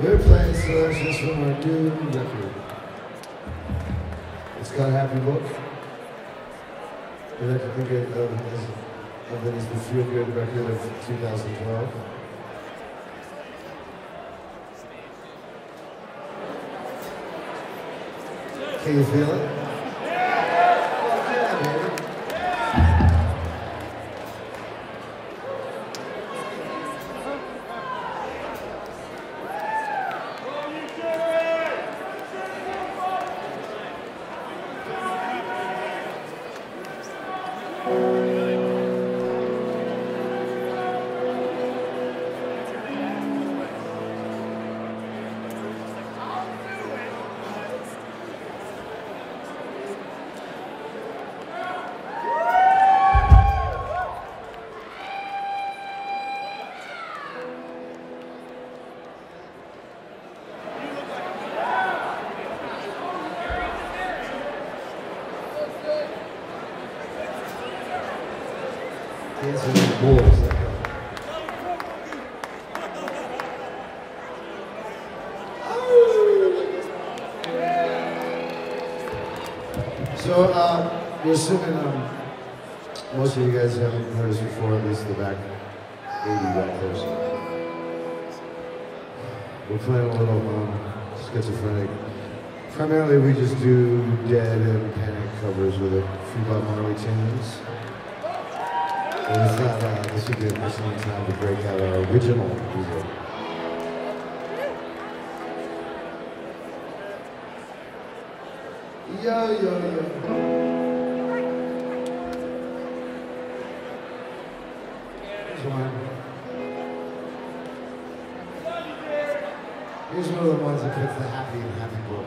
We're playing selections from our new record. It's called Happy Book. We like to think of as, of it as the feel good record of 2012. Can you feel it? So, uh, we're assuming um, most of you guys haven't heard us before, at least the back 80 back there. So. We're playing a little um, schizophrenic. Primarily, we just do Dead and Panic covers with a few Bob Marley tunes. We thought uh, this would be an excellent time to break out our original music. Yo, yo, yo. Here's one. Here's one of the ones that fits the happy and happy book.